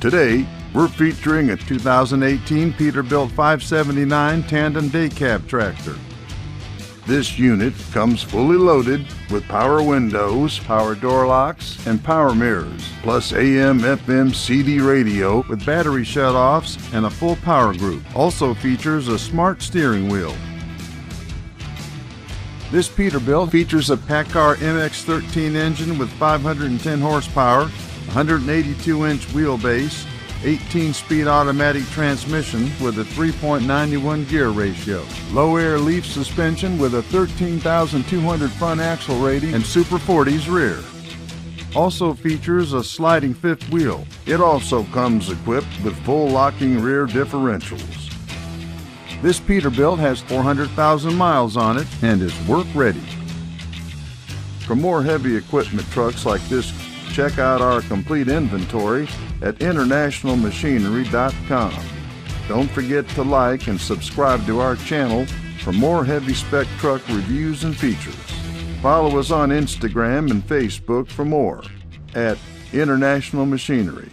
Today, we're featuring a 2018 Peterbilt 579 tandem day cab tractor. This unit comes fully loaded with power windows, power door locks, and power mirrors, plus AM, FM, CD radio with battery shutoffs and a full power group. Also features a smart steering wheel. This Peterbilt features a PACCAR MX-13 engine with 510 horsepower, 182-inch wheelbase, 18-speed automatic transmission with a 3.91 gear ratio, low air leaf suspension with a 13,200 front axle rating and Super 40s rear. Also features a sliding fifth wheel. It also comes equipped with full locking rear differentials. This Peterbilt has 400,000 miles on it and is work ready. For more heavy equipment trucks like this, check out our complete inventory at internationalmachinery.com. Don't forget to like and subscribe to our channel for more heavy spec truck reviews and features. Follow us on Instagram and Facebook for more at International Machinery.